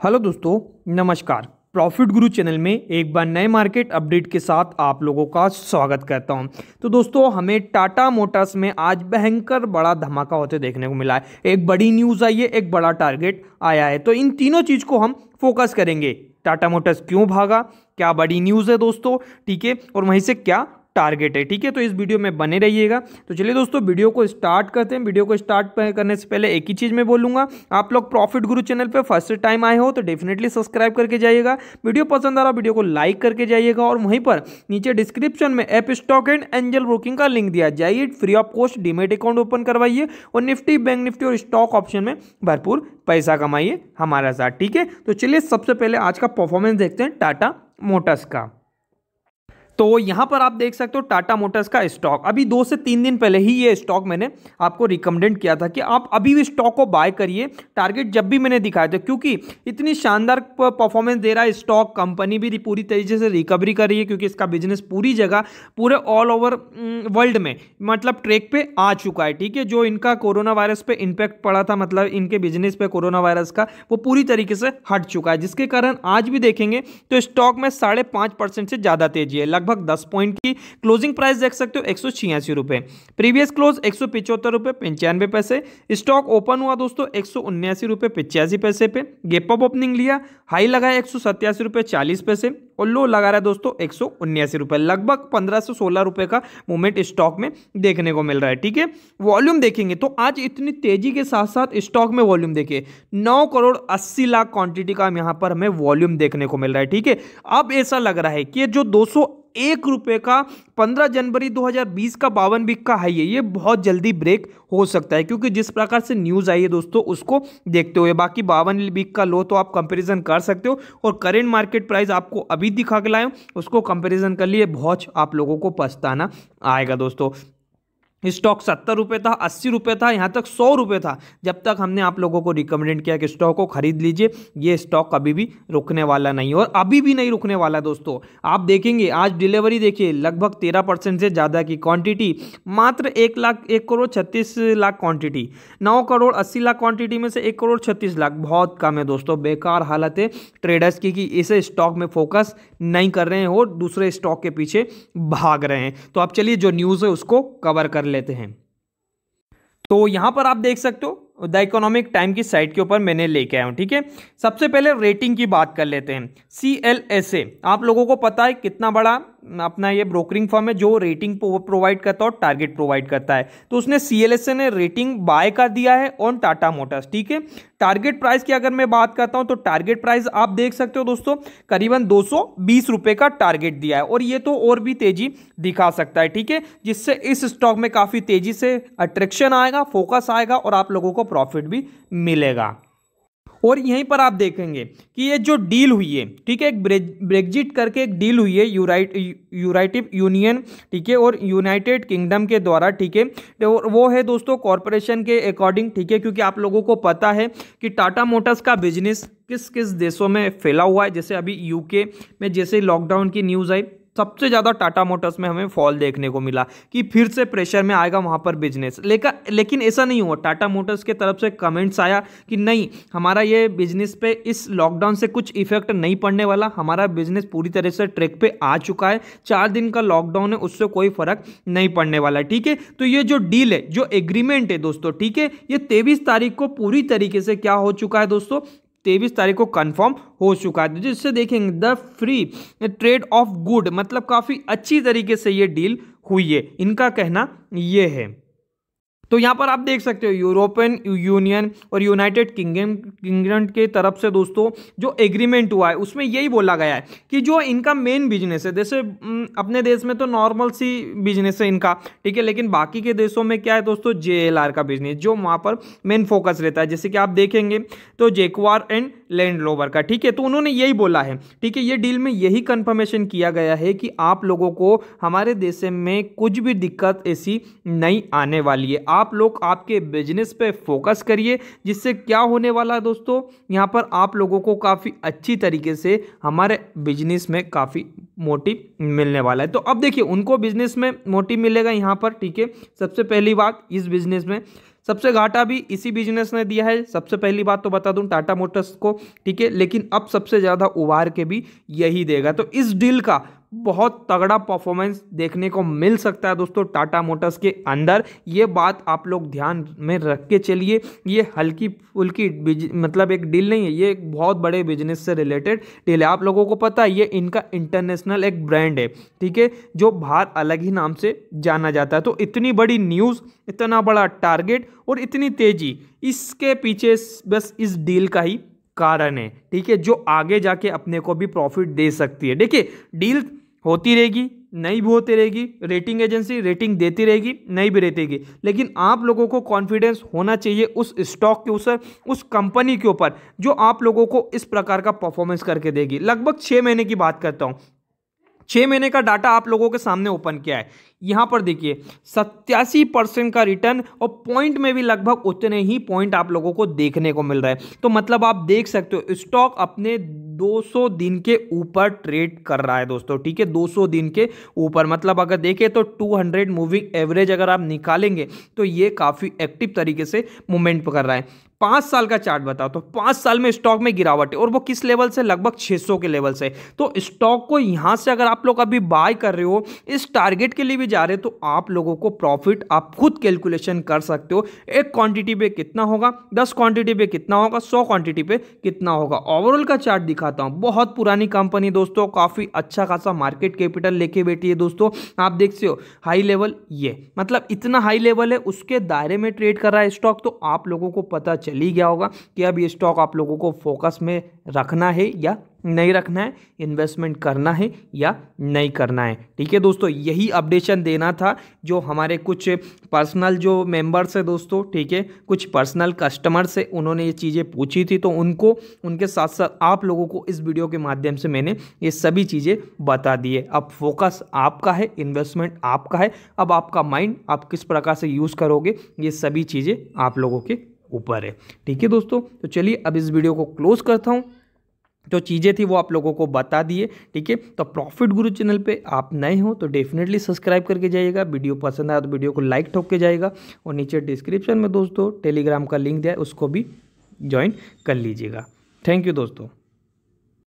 Hello दोस्तों, नमस्कार। Profit गुरु channel में एक बार नए मार्केट अपडेट के साथ आप लोगों का स्वागत करता हूँ। तो दोस्तों, हमें टाटा मोटर्स में आज भयंकर बड़ा धमाका होते देखने को मिला है। एक बड़ी न्यूज़ आई है, एक बड़ा टारगेट आया है। तो इन तीनों चीज़ को हम फोकस करेंगे। टाटा मोटर्स क्यों भागा? क्या बड़ी न्यूज़ है दोस्तों? ठीक है, और वहीं से क्या टारगेट है, ठीक है? तो इस वीडियो में बने रहिएगा। तो चलिए दोस्तों वीडियो को स्टार्ट करते हैं। वीडियो को स्टार्ट करने से पहले एक ही चीज़ मैं बोलूँगा। आप लोग प्रॉफिट गुरु चैनल पर फ़र्स्ट टाइम आए हो तो डेफिनेटली सब्सक्राइब करके जाइएगा। वीडियो पसंद आ रहा वीडियो को लाइक करके जाइएगा और वहीं पर नीचे डिस्क्रिप्शन में app stock and angel broking का लिंक दिया जाइए। Free of cost demat account open करवाइए और निफ्टी बैंक निफ्टी और स्टॉक ऑप्शन में भरपूर पैसा कमाइए हमारे साथ, ठीक है? तो चलिए सबसे पहले आज का परफॉर्मेंस देखते हैं टाटा मोटर्स का। तो यहाँ पर आप देख सकते हो टाटा मोटर्स का स्टॉक। अभी दो से तीन दिन पहले ही ये स्टॉक मैंने आपको रिकमेंडेड किया था कि आप अभी भी स्टॉक को बाय करिए। टारगेट जब भी मैंने दिखाया था, क्योंकि इतनी शानदार परफॉर्मेंस दे रहा है स्टॉक कंपनी भी पूरी तरीके से रिकवरी कर रही है, क्योंकि इसका बिज़नेस पूरी जगह, पूरे ऑल ओवर वर्ल्ड में मतलब ट्रैक पे आ चुका है, ठीक है? जो इनका कोरोना वायरस पे इम्पैक्ट पड़ा था मतलब इनके बिज़नेस पे कोरोना वायरस का, वो पूरी तरीके से हट चुका है। जिसके कारण आज भी देखेंगे तो स्टॉक में साढ़े पाँच परसेंट से ज़्यादा तेज़ी है। लगभग दस पॉइंट की क्लोजिंग प्राइस देख सकते हो, एक सौ छियासी रुपए। प्रीवियस क्लोज एक सौ पिचहत्तर रुपए, पंचानवे पैसे। स्टॉक ओपन हुआ दोस्तों, एक सौ उन्यासी रुपए, पिचासी पैसे पे। गेप अप ओपनिंग लिया हाई लगाया एक सौ सत्यासी रुपए, चालीस पैसे। और लो लगा रहा है दोस्तों, एक सौ उन्यासी रुपए, लगभग पंद्रह से सोलह रुपए का मूवमेंट स्टॉक में देखने को मिल रहा है, ठीक है? वॉल्यूम देखेंगे तो आज इतनी तेज़ी के साथ साथ स्टॉक में वॉल्यूम देखिए। नौ करोड़ अस्सी लाख क्वांटिटी का यहाँ पर हमें वॉल्यूम देखने को मिल रहा है, ठीक है? अब ऐसा लग रहा है कि जो दो एक रुपए का पंद्रह जनवरी 2020 का बावन वीक का हाई है। ये बहुत जल्दी ब्रेक हो सकता है, क्योंकि जिस प्रकार से न्यूज़ आई है दोस्तों, उसको देखते हुए। बाकी बावन वीक का लो तो आप कंपेरिजन कर सकते हो, और करेंट मार्केट प्राइस आपको अभी दिखा के लाए उसको कंपेरिजन कर लिए, बहुत आप लोगों को पछताना आएगा दोस्तों। स्टॉक सत्तर रुपये था, अस्सी रुपये था, यहाँ तक सौ रुपये था। जब तक हमने आप लोगों को रिकमेंड किया कि स्टॉक को खरीद लीजिए, ये स्टॉक कभी भी रुकने वाला नहीं और अभी भी नहीं रुकने वाला दोस्तों। आप देखेंगे, आज डिलीवरी देखिए, लगभग तेरह परसेंट से ज़्यादा की क्वांटिटी मात्र एक लाख, एक करोड़ छत्तीस लाख क्वांटिटी नौ करोड़ अस्सी लाख क्वांटिटी में से एक करोड़ छत्तीस लाख। बहुत कम है दोस्तों, बेकार हालत है। ट्रेडर्स की कि इसे स्टॉक में फोकस नहीं कर रहे हैं और दूसरे स्टॉक के पीछे भाग रहे हैं। तो आप चलिए जो न्यूज़ है उसको कवर कर लेते हैं। तो यहाँ पर आप देख सकते हो, द इकोनॉमिक टाइम की साइट के ऊपर मैंने लेके आया हूँ, ठीक है? सबसे पहले रेटिंग की बात कर लेते हैं। सी एल एस ए आप लोगों को पता है कितना बड़ा अपना ये ब्रोकरिंग फर्म है जो रेटिंग प्रोवाइड करता है और टारगेट प्रोवाइड करता है। तो उसने सी ने रेटिंग बाय कर दिया है ऑन टाटा मोटर्स, ठीक है? टारगेट प्राइस की अगर मैं बात करता हूँ तो टारगेट प्राइस आप देख सकते हो दोस्तों, करीबन दो सौ बीस रुपए का टारगेट दिया है। और ये तो और भी तेज़ी दिखा सकता है, ठीक है? जिससे इस स्टॉक में काफ़ी तेज़ी से अट्रैक्शन आएगा, फोकस आएगा और आप लोगों को प्रॉफिट भी मिलेगा। और यहीं पर आप देखेंगे कि ये जो डील हुई है, ठीक है, एक ब्रेग्जिट करके एक डील हुई है, यूराइट, यूराइटिव यूनियन, ठीक है, और यूनाइटेड किंगडम के द्वारा, ठीक है तो वो है दोस्तों कॉरपोरेशन के अकॉर्डिंग, ठीक है, क्योंकि आप लोगों को पता है कि टाटा मोटर्स का बिज़नेस किस किस देशों में फैला हुआ है, जैसे अभी यूके में जैसे लॉकडाउन की न्यूज़ आई सबसे ज़्यादा टाटा मोटर्स में हमें फॉल देखने को मिला कि फिर से प्रेशर में आएगा वहाँ पर बिज़नेस। लेकिन लेकिन ऐसा नहीं हुआ। टाटा मोटर्स के तरफ़ से कमेंट्स आया कि नहीं, हमारा ये बिज़नेस पे इस लॉकडाउन से कुछ इफ़ेक्ट नहीं पड़ने वाला। हमारा बिज़नेस पूरी तरह से ट्रैक पे आ चुका है। चार दिन का लॉकडाउन है, उससे कोई फ़र्क नहीं पड़ने वाला है, ठीक है? तो ये जो डील है, जो एग्रीमेंट है दोस्तों, ठीक है? ये तेईस तारीख को पूरी तरीके से क्या हो चुका है दोस्तों? तेईस तारीख को कंफर्म हो चुका है। जिससे देखेंगे the free trade of good मतलब काफ़ी अच्छी तरीके से ये डील हुई है। इनका कहना ये है। तो यहाँ पर आप देख सकते हो यूरोपियन यूनियन और यूनाइटेड किंगडम किंगडम के तरफ़ से दोस्तों जो एग्रीमेंट हुआ है, उसमें यही बोला गया है कि जो इनका मेन बिज़नेस है, जैसे अपने देश में तो नॉर्मल सी बिज़नेस है इनका, ठीक है, लेकिन बाकी के देशों में क्या है दोस्तों जेएलआर का बिज़नेस जो वहाँ पर मेन फोकस रहता है। जैसे कि आप देखेंगे तो जेकवार एंड लैंड लोवर का, ठीक है? तो उन्होंने यही बोला है, ठीक है? ये डील में यही कंफर्मेशन किया गया है कि आप लोगों को हमारे देश में कुछ भी दिक्कत ऐसी नहीं आने वाली है। आप लोग आपके बिज़नेस पे फोकस करिए, जिससे क्या होने वाला है दोस्तों? यहाँ पर आप लोगों को काफ़ी अच्छी तरीके से हमारे बिज़नेस में काफ़ी मोटिव मिलने वाला है। तो अब देखिए, उनको बिज़नेस में मोटिव मिलेगा यहाँ पर, ठीक है? सबसे पहली बात, इस बिज़नेस में सबसे घाटा भी इसी बिज़नेस ने दिया है। सबसे पहली बात तो बता दूँ टाटा मोटर्स को, ठीक है? लेकिन अब सबसे ज़्यादा उबार के भी यही देगा। तो इस डील का बहुत तगड़ा परफॉर्मेंस देखने को मिल सकता है दोस्तों टाटा मोटर्स के अंदर। ये बात आप लोग ध्यान में रख के चलिए। ये हल्की फुल्की मतलब एक डील नहीं है, ये एक बहुत बड़े बिज़नेस से रिलेटेड डील है। आप लोगों को पता है, ये इनका इंटरनेशनल एक ब्रांड है, ठीक है? जो बाहर अलग ही नाम से जाना जाता है। तो इतनी बड़ी न्यूज़ इतना बड़ा टारगेट और इतनी तेज़ी, इसके पीछे बस इस डील का ही कारण है, ठीक है? जो आगे जाके अपने को भी प्रॉफिट दे सकती है। देखिए डील होती रहेगी, नहीं भी होती रहेगी रेटिंग एजेंसी रेटिंग देती रहेगी, नहीं भी रहती लेकिन आप लोगों को कॉन्फिडेंस होना चाहिए उस स्टॉक के ऊपर, उस कंपनी के ऊपर, जो आप लोगों को इस प्रकार का परफॉर्मेंस करके देगी। लगभग छः महीने की बात करता हूँ। छः महीने का डाटा आप लोगों के सामने ओपन किया है। यहाँ पर देखिए, सत्यासी परसेंट का रिटर्न और पॉइंट में भी लगभग उतने ही पॉइंट आप लोगों को देखने को मिल रहा है। तो मतलब आप देख सकते हो स्टॉक अपने 200 दिन के ऊपर ट्रेड कर रहा है दोस्तों, ठीक है? 200 दिन के ऊपर। मतलब अगर देखें तो 200 मूविंग एवरेज अगर आप निकालेंगे तो ये काफ़ी एक्टिव तरीके से मूवमेंट कर रहा है। पाँच साल का चार्ट बताओ तो पाँच साल में स्टॉक में गिरावट है और वो किस लेवल से? लगभग 600 के लेवल से। तो स्टॉक को यहाँ से अगर आप लोग अभी बाय कर रहे हो, इस टारगेट के लिए भी जा रहे तो आप लोगों को प्रॉफिट आप खुद कैलकुलेशन कर सकते हो। एक क्वांटिटी पे कितना होगा? दस क्वांटिटी पे कितना होगा? सौ क्वांटिटी पे कितना होगा? ओवरऑल का चार्ट दिखाता हूँ। बहुत पुरानी कंपनी दोस्तों, काफ़ी अच्छा खासा मार्केट कैपिटल लेके बैठी है दोस्तों। आप देख हो हाई लेवल ये। मतलब इतना हाई लेवल है, उसके दायरे में ट्रेड कर रहा है स्टॉक तो आप लोगों को पता चल ही गया होगा कि अब ये स्टॉक आप लोगों को फोकस में रखना है या नहीं रखना है इन्वेस्टमेंट करना है या नहीं करना है। ठीक है दोस्तों, यही अपडेशन देना था जो हमारे कुछ पर्सनल जो मेंबर्स है दोस्तों, ठीक है, कुछ पर्सनल कस्टमर्स है, उन्होंने ये चीज़ें पूछी थी तो उनको, उनके साथ साथ आप लोगों को इस वीडियो के माध्यम से मैंने ये सभी चीज़ें बता दी है। अब फोकस आपका है इन्वेस्टमेंट आपका है, अब आपका माइंड आप किस प्रकार से यूज़ करोगे, ये सभी चीज़ें आप लोगों के ऊपर है। ठीक है दोस्तों तो चलिए अब इस वीडियो को क्लोज करता हूँ। जो चीज़ें थी वो आप लोगों को बता दिए, ठीक है? तो प्रॉफिट गुरु चैनल पे आप नए हो तो डेफिनेटली सब्सक्राइब करके जाइएगा। वीडियो पसंद आया तो वीडियो को लाइक ठोक के जाएगा और नीचे डिस्क्रिप्शन में दोस्तों टेलीग्राम का लिंक दिया है, उसको भी ज्वाइन कर लीजिएगा। थैंक यू दोस्तों।